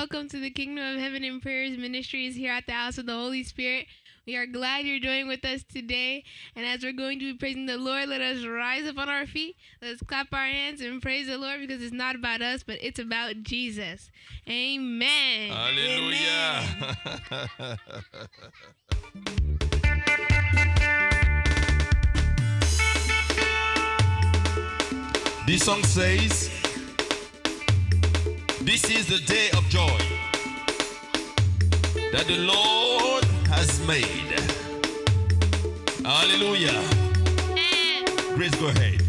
Welcome, to the Kingdom of Heaven and Prayers Ministries here at the House of the Holy Spirit. We are glad you're joining with us today. And as we're going to be praising the Lord, let us rise up on our feet. Let's clap our hands and praise the Lord because it's not about us, but it's about Jesus. Amen. Hallelujah. this song says, This is the day of joy that the Lord has made. Hallelujah. Grace, go ahead.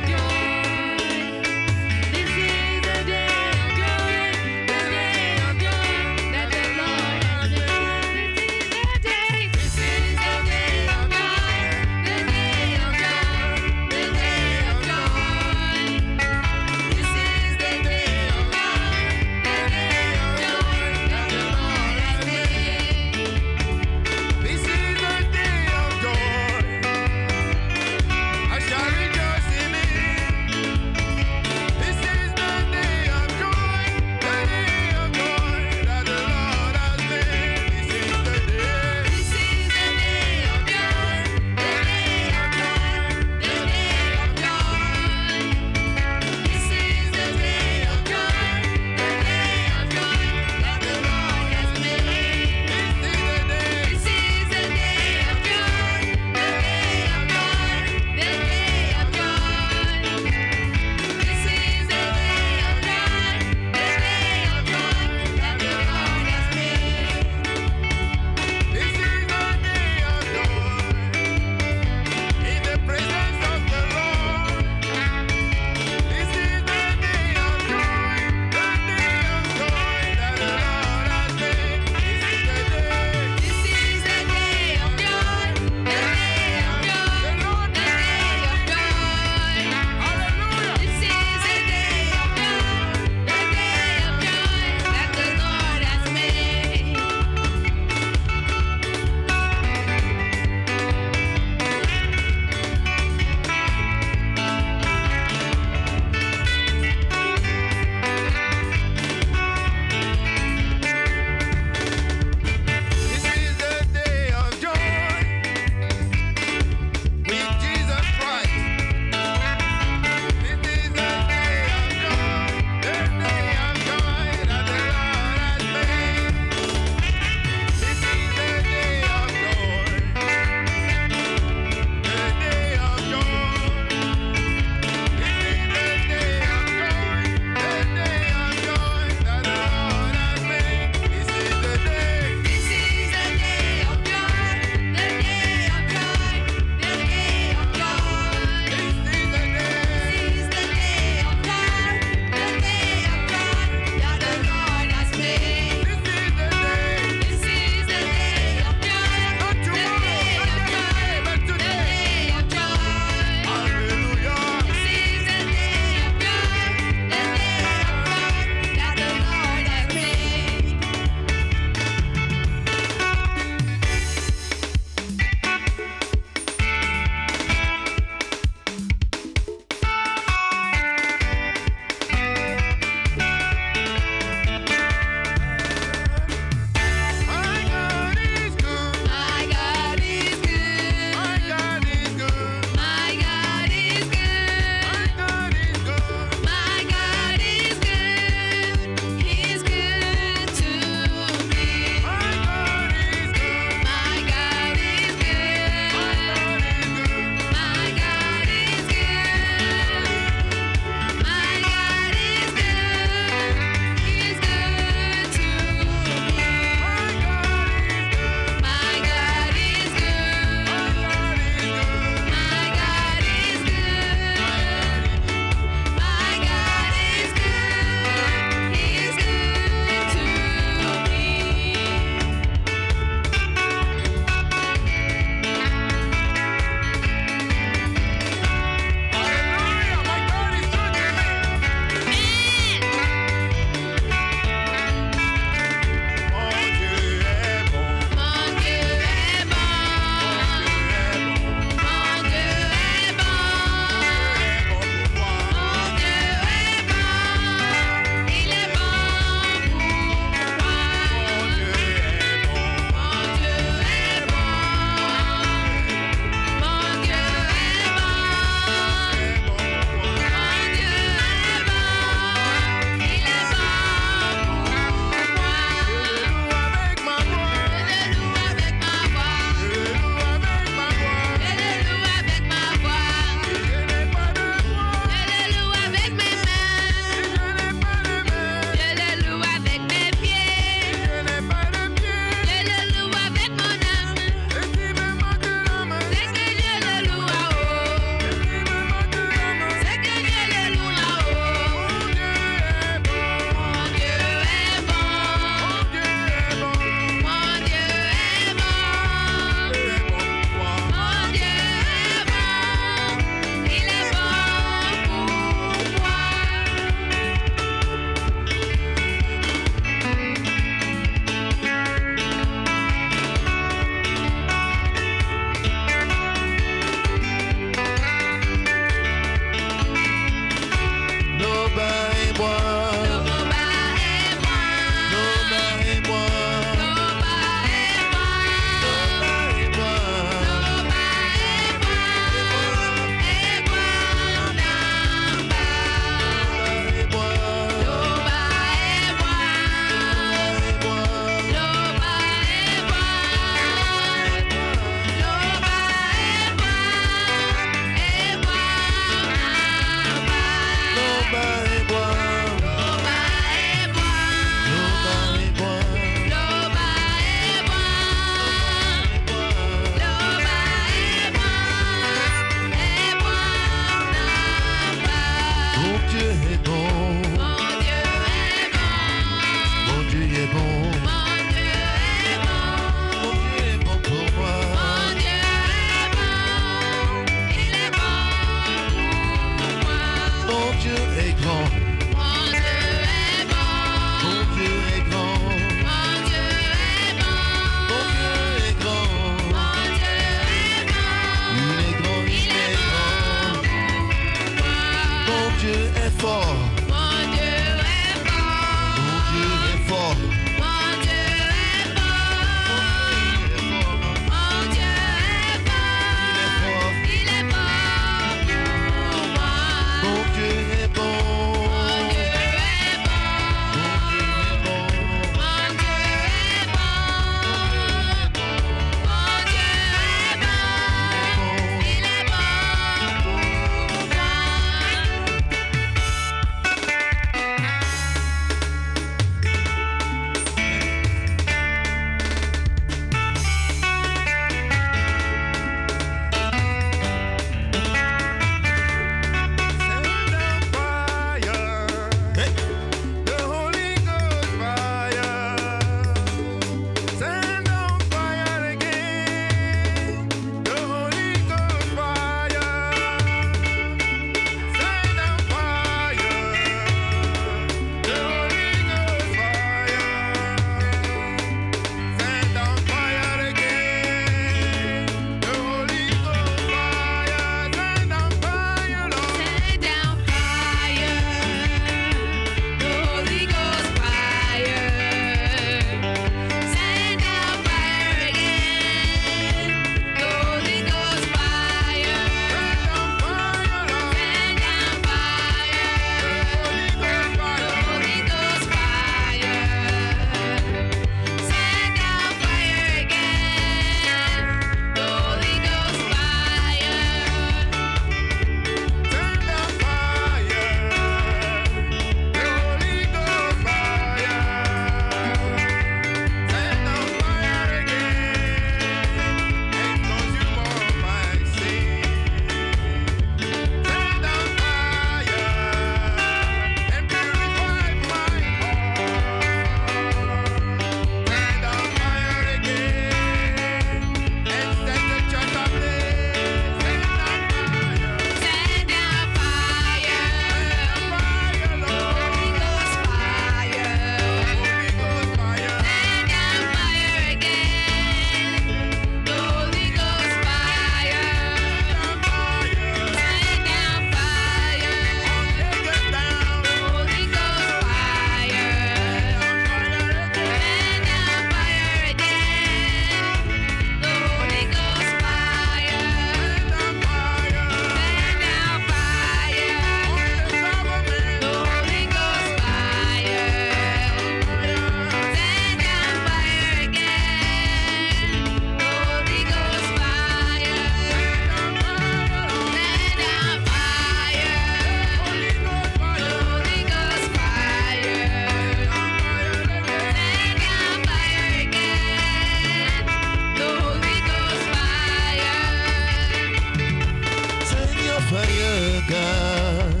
God.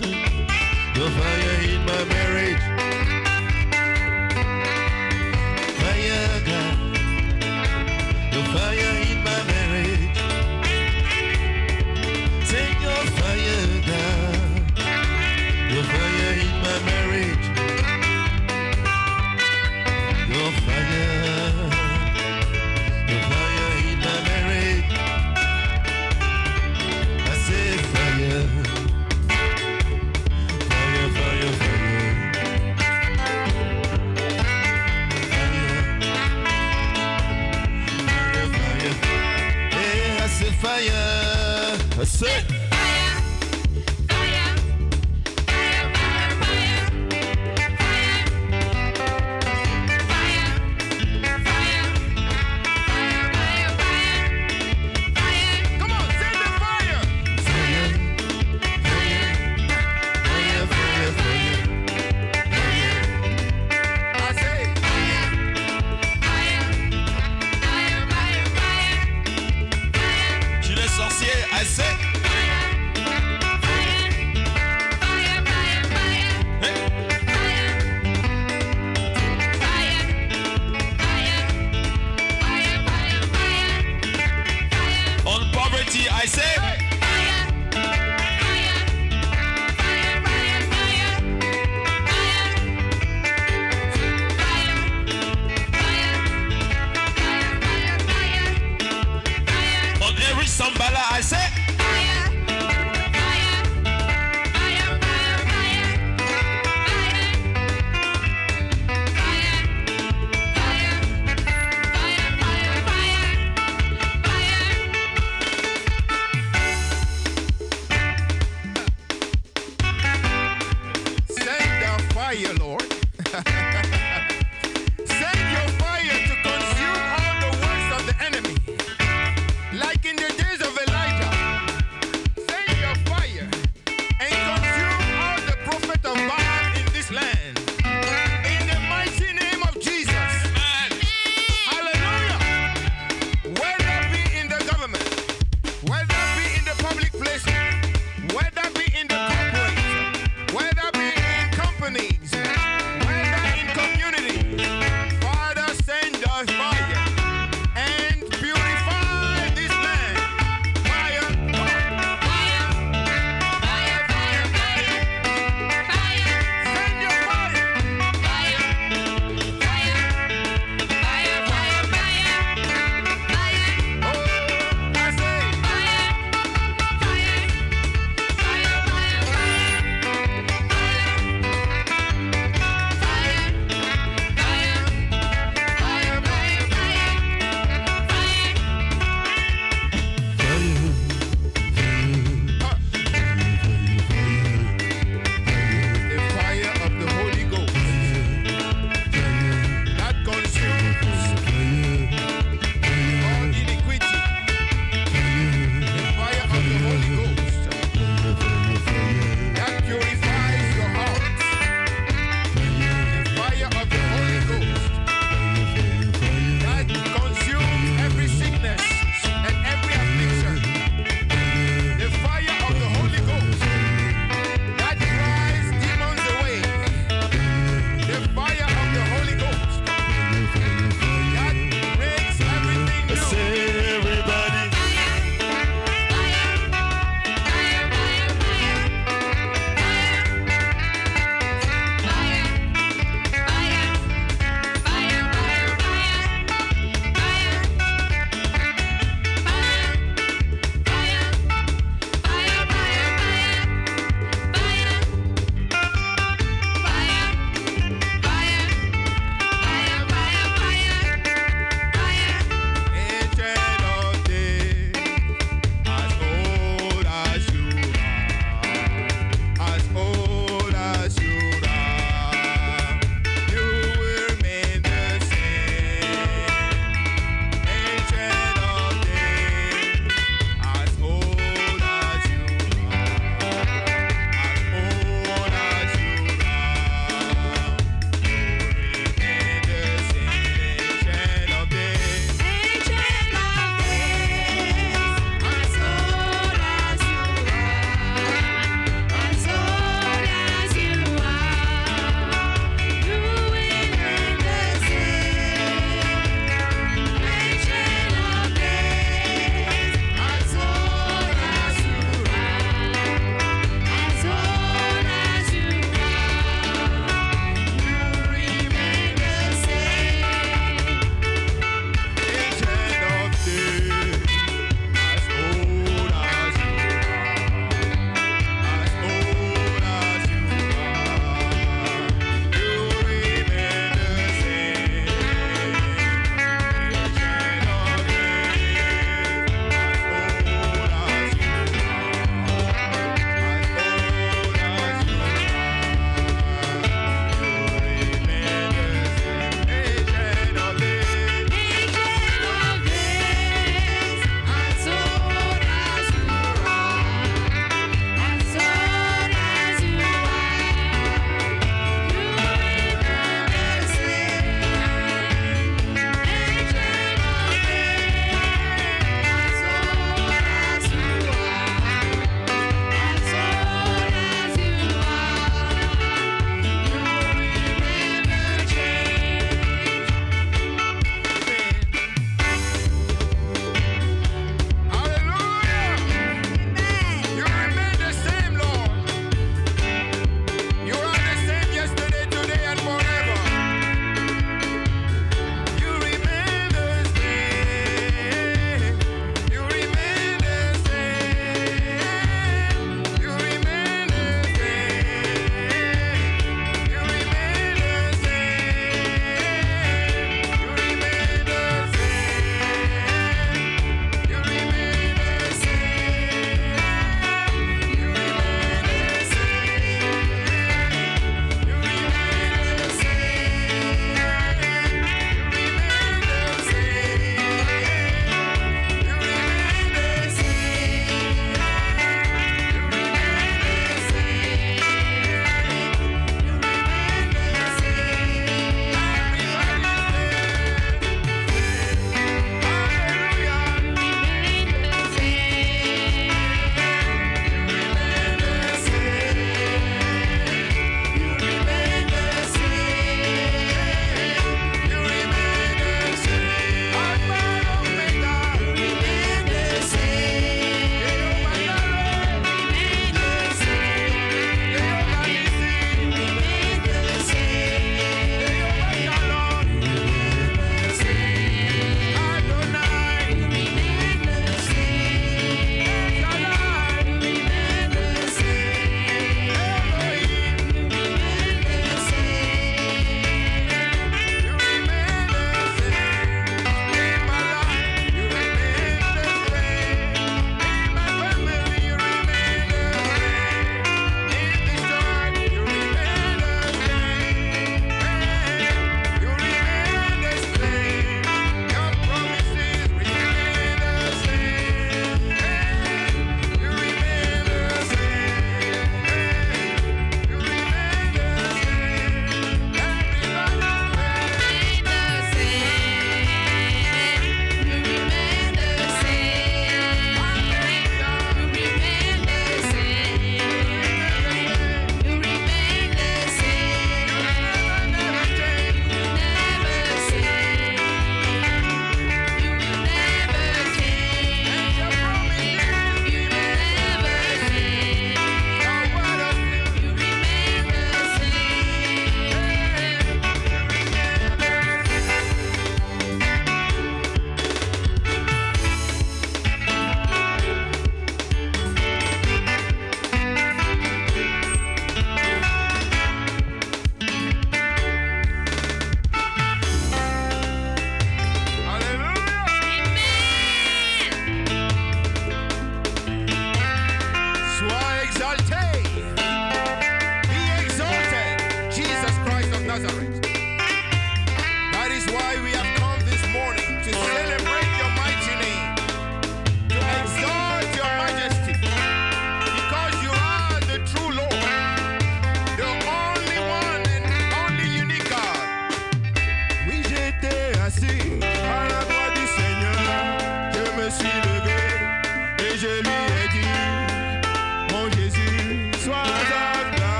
The fire in my belly.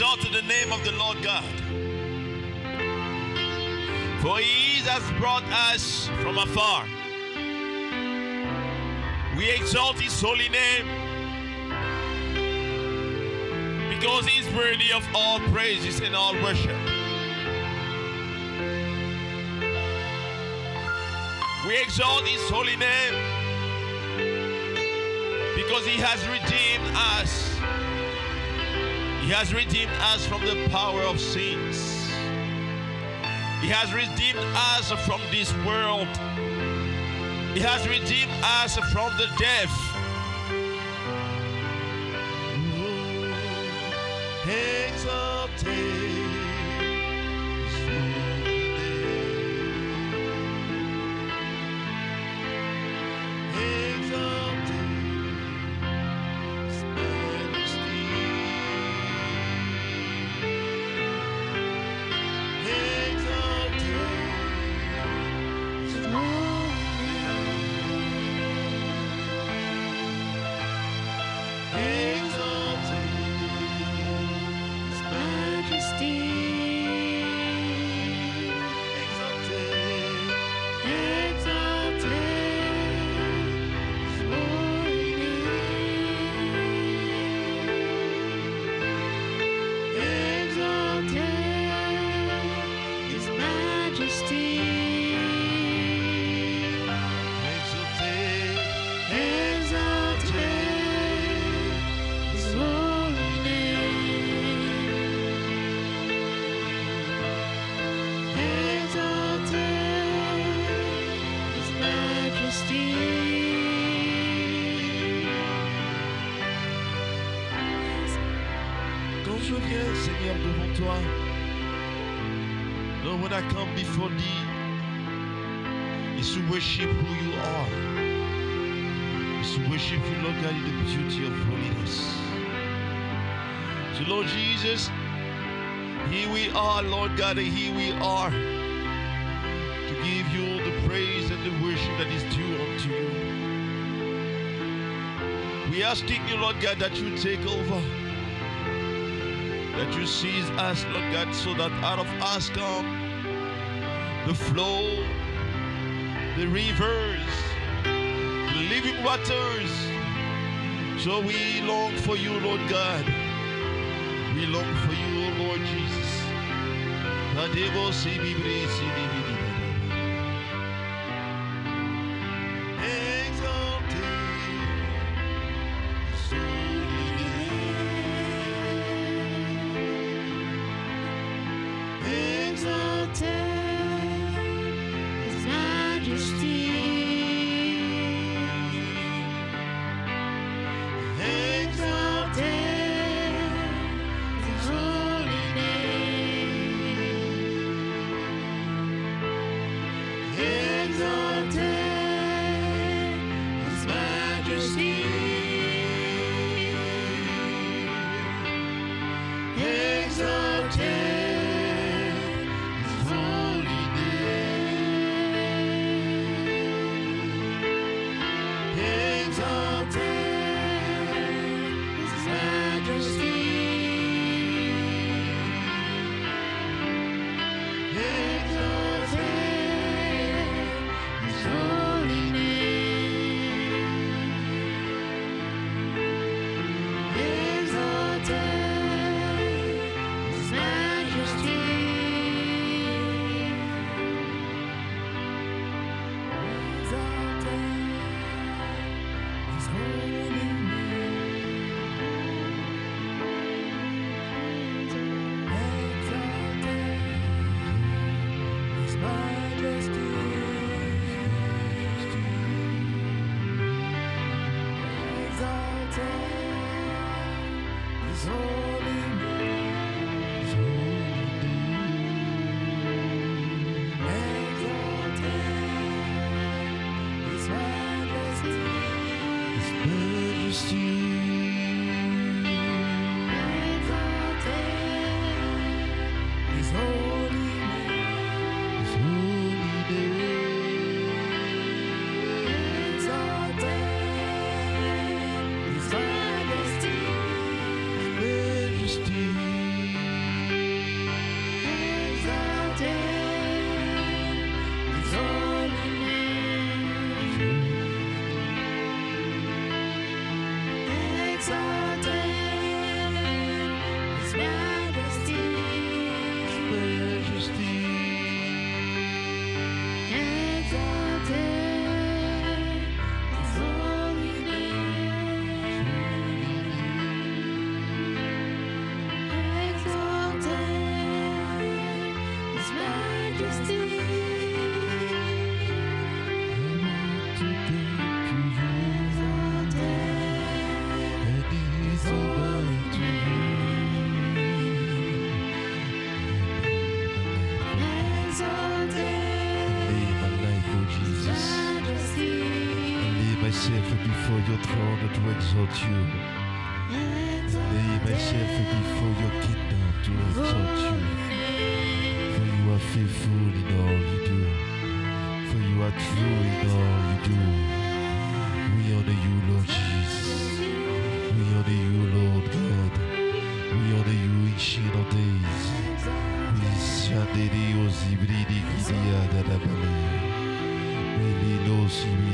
We exalt the name of the Lord God. For he has brought us from afar. We exalt his holy name because he is worthy of all praises and all worship. We exalt his holy name because he has redeemed. He has redeemed us from the power of sins. He has redeemed us from this world. He has redeemed us from the death. Je viens, Seigneur, devant toi, Lord, when I come before thee, is to worship who you are. Is to worship you, Lord God, in the beauty of holiness. So, Lord Jesus, here we are, Lord God, and here we are to give you all the praise and the worship that is due unto you. We are asking you, Lord God, that you take over that you seize us, Lord God, so that out of us come the flow, the rivers, the living waters. So we long for you, Lord God. We long for you, Lord Jesus. Your throne to exalt you. Lay myself before your kingdom to exalt you. For you are faithful in all you do. For you are true in all you do. We honor you, Lord Jesus. We honor you, Lord God. We honor you, Ancient of Days. We shandere ozibridi kidia dadabale. Melilo sibi